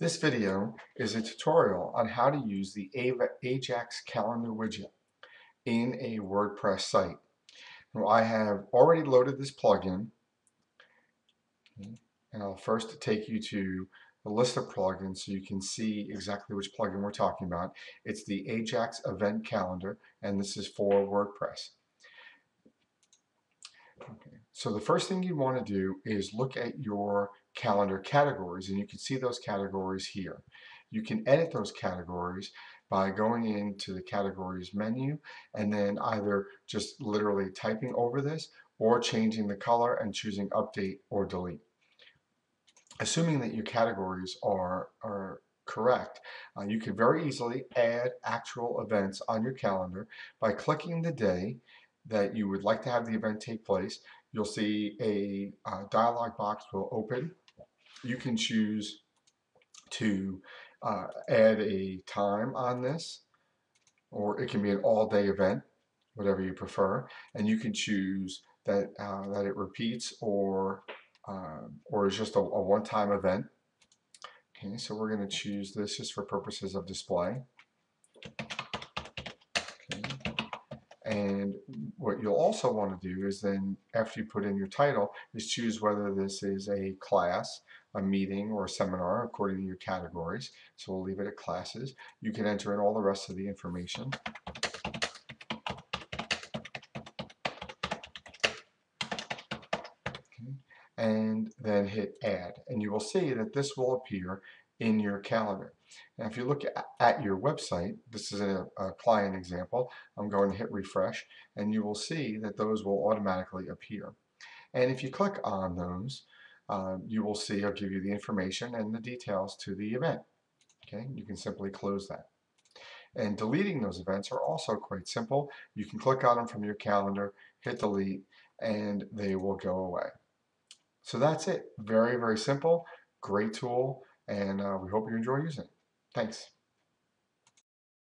This video is a tutorial on how to use the Ajax calendar widget in a WordPress site. Now, I have already loaded this plugin and I'll first take you to the list of plugins so you can see exactly which plugin we're talking about. It's the Ajax event calendar and this is for WordPress. So the first thing you want to do is look at your calendar categories and you can see those categories here. You can edit those categories by going into the categories menu and then either just literally typing over this or changing the color and choosing update or delete. Assuming that your categories are, are correct, uh, you can very easily add actual events on your calendar by clicking the day that you would like to have the event take place. You'll see a uh, dialog box will open. You can choose to uh, add a time on this, or it can be an all-day event, whatever you prefer, and you can choose that uh, that it repeats or uh, or is just a, a one-time event. Okay, so we're going to choose this just for purposes of display. And what you'll also want to do is then, after you put in your title, is choose whether this is a class, a meeting, or a seminar according to your categories. So we'll leave it at classes. You can enter in all the rest of the information. And then hit add. And you will see that this will appear in your calendar. Now if you look at your website, this is a, a, client example, I'm going to hit refresh and you will see that those will automatically appear. And if you click on those, uh, you will see I'll give you the information and the details to the event. Okay, you can simply close that. And deleting those events are also quite simple. You can click on them from your calendar, hit delete, and they will go away. So that's it. Very, very simple. Great tool and uh, we hope you enjoy using it. Thanks.